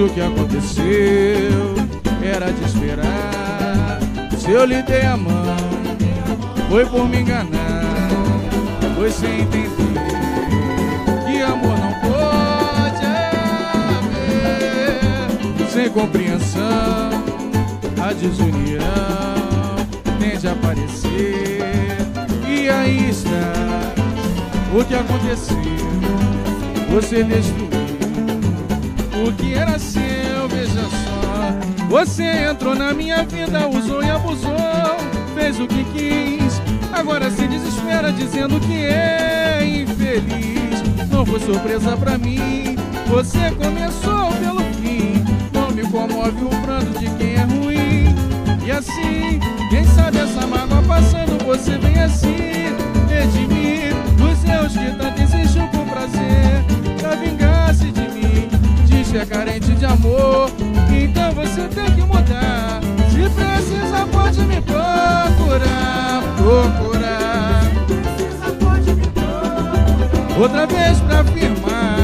O que aconteceu era de esperar. Se eu lhe dei a mão, foi por me enganar, foi sem entender que amor não pode haver. Sem compreensão, a desunião tende a aparecer. E aí está o que aconteceu. Você destruiu o que era seu, veja só. Você entrou na minha vida, usou e abusou, fez o que quis. Agora se desespera dizendo que é infeliz. Não foi surpresa pra mim, você começou pelo fim. Não me comove o pranto de quem é ruim. E assim, quem sabe essa mágoa passando, você vem assim, redimir dos seus que tanto é carente de amor. Então você tem que mudar. Se precisa, pode me procurar, procurar. Outra vez pra afirmar